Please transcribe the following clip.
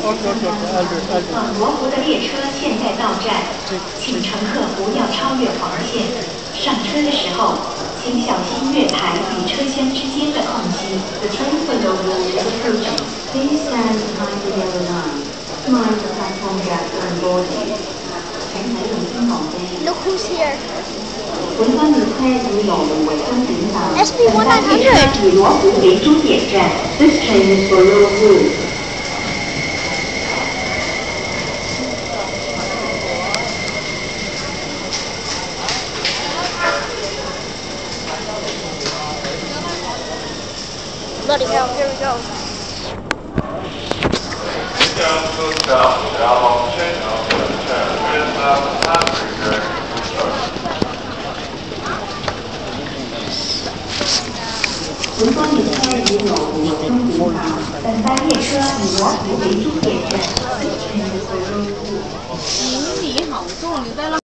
往罗湖的列车现在到站，请乘客不要超越黄线。上车的时候，请小心月台与车厢之间的空隙。The train for Lokhu is approaching. Please stand behind the yellow line. My iPhone p s running l o a n you please hold it? Look who's here. 我帮你开电脑，充电宝。S 本1列车以罗湖为终点站。t h i s train is for Lokhu. bloody hell, here we go. Chúng tôi triển khai vụ nổ của một trong vụ nào tầng 3 hệ sơ bị lót vũ khí thuốc viện Cái gì hậu xuống người ta